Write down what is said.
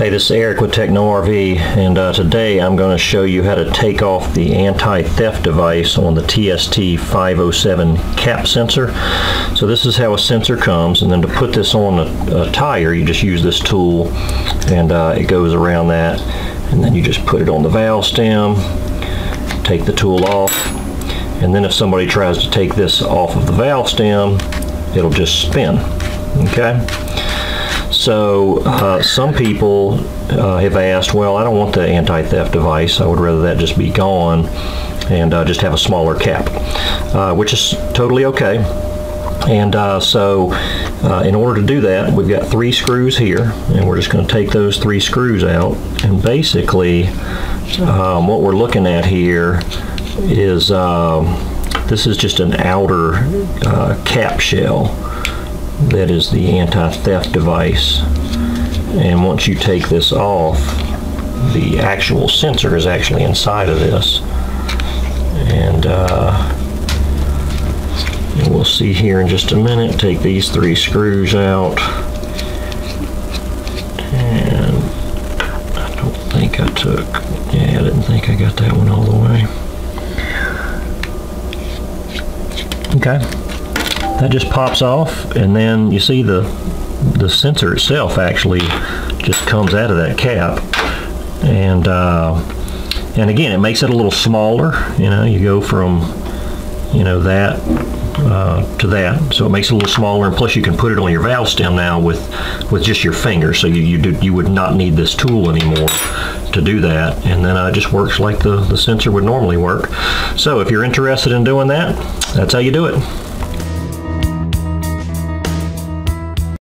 Hey, this is Eric with Techno RV, and uh, today I'm going to show you how to take off the anti-theft device on the TST 507 cap sensor. So this is how a sensor comes, and then to put this on a, a tire, you just use this tool, and uh, it goes around that, and then you just put it on the valve stem, take the tool off, and then if somebody tries to take this off of the valve stem, it'll just spin, okay? So uh, some people uh, have asked, well, I don't want the anti-theft device. I would rather that just be gone and uh, just have a smaller cap, uh, which is totally okay. And uh, so uh, in order to do that, we've got three screws here, and we're just going to take those three screws out. And basically, um, what we're looking at here is um, this is just an outer cap shell that is the anti-theft device. And once you take this off, the actual sensor is actually inside of this. And uh, we'll see here in just a minute. Take these three screws out. And I don't think I took, yeah, I didn't think I got that one all the way. Okay that just pops off and then you see the the sensor itself actually just comes out of that cap. And uh, and again it makes it a little smaller you know you go from you know that uh, to that. So it makes it a little smaller and plus you can put it on your valve stem now with with just your finger so you you, do, you would not need this tool anymore to do that. And then uh, it just works like the the sensor would normally work. So if you're interested in doing that that's how you do it